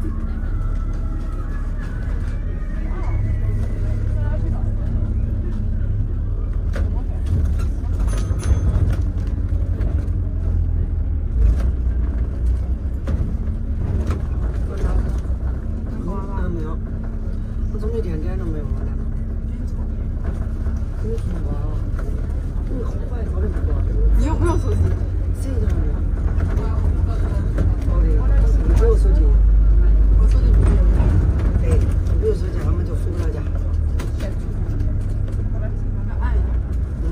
嗯，没有，我怎么一点点都没有呢？你说吧，你好快，好的不多，你又不用手机，谁都没有。好的，没有手机，我手机不用。对，没有手机，他们就回不了家。按一下。嗯，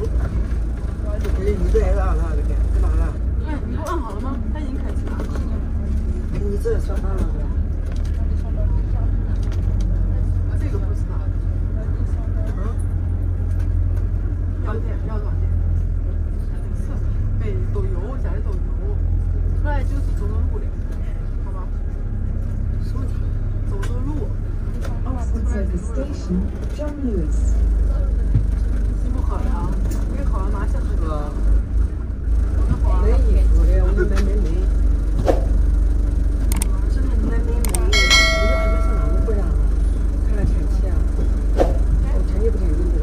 这个预备了，那这个干嘛了？哎，你不按好了吗？它已经开启了。哎，你这算反了是吧？这个不知道。嗯，要电要多少电？是，哎，都有，家里都有。本来就是走走路的，好吧？走走路。Oxford Circus Station, John Lewis. 你不喝了啊？你喝了拿去喝。这个我们喝没了。衣服的，我们买没没。真的买没没，我就特别是那么回来了，看来天气啊，我天气不天气不会。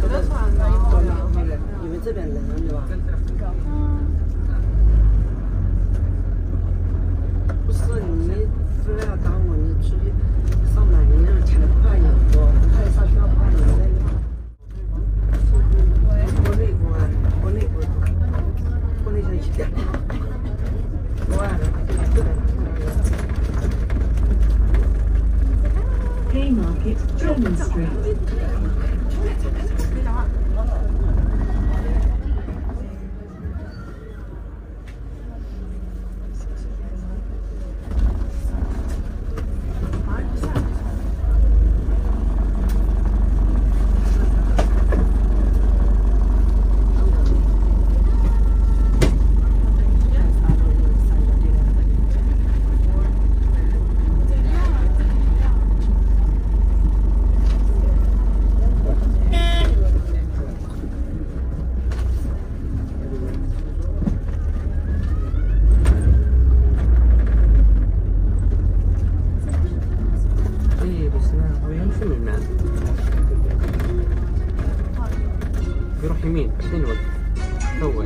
这个穿的。对呀，对的，因为这边冷，对吧？不是你非要耽误你出去上班，你那钱怕衣服，还有啥需要怕衣服的？国内国外，国内国国内就一点，国外的就这边。Haymarket, Jermyn Street. يروح يمين عشان الوقت. تو